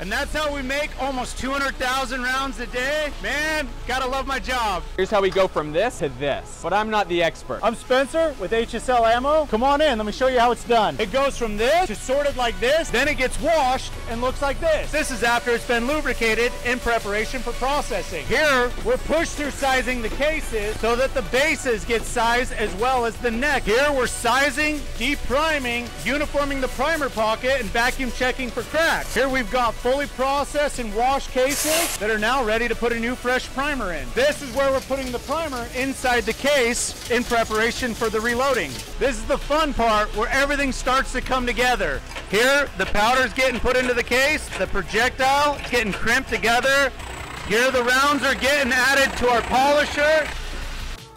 And that's how we make almost 200,000 rounds a day. Man, gotta love my job. Here's how we go from this to this, but I'm not the expert. I'm Spencer with HSL Ammo. Come on in, let me show you how it's done. It goes from this to sorted like this, then it gets washed and looks like this. This is after it's been lubricated in preparation for processing. Here, we're push through sizing the cases so that the bases get sized as well as the neck. Here, we're sizing, depriming, uniforming the primer pocket, and vacuum checking for cracks. Here we've got fully processed and washed cases that are now ready to put a new fresh primer in. This is where we're putting the primer inside the case in preparation for the reloading. This is the fun part where everything starts to come together. Here, the powder's getting put into the case, the projectile is getting crimped together. Here, the rounds are getting added to our polisher.